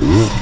Mm-hmm.